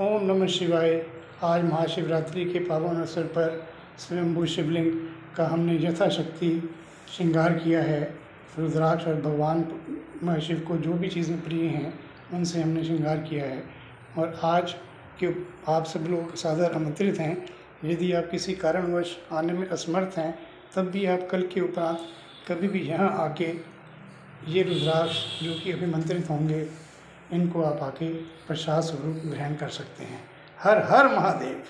ओम नमः शिवाय। आज महाशिवरात्रि के पावन अवसर पर स्वयंभू शिवलिंग का हमने यथाशक्ति श्रृंगार किया है। रुद्राक्ष और भगवान महाशिव को जो भी चीज़ें प्रिय हैं, उनसे हमने श्रृंगार किया है। और आज के आप सब लोग सादर आमंत्रित हैं। यदि आप किसी कारणवश आने में असमर्थ हैं, तब भी आप कल के उपरांत कभी भी यहाँ आके ये रुद्राक्ष जो कि अभिमंत्रित होंगे इनको आप आके प्रसाद स्वरूप ग्रहण कर सकते हैं। हर हर महादेव।